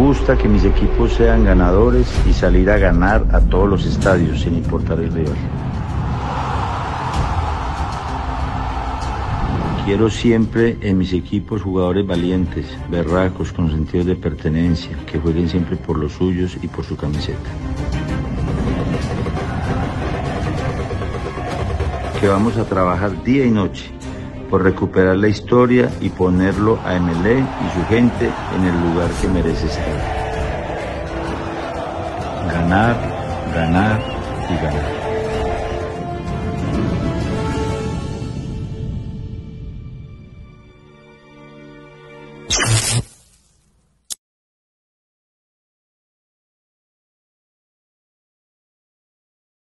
gusta que mis equipos sean ganadores y salir a ganar a todos los estadios sin importar el rival. Quiero siempre en mis equipos jugadores valientes, berracos, con sentido de pertenencia, que jueguen siempre por los suyos y por su camiseta. Que vamos a trabajar día y noche por recuperar la historia y ponerlo a MLE y su gente en el lugar que merece estar. Ganar, ganar y ganar.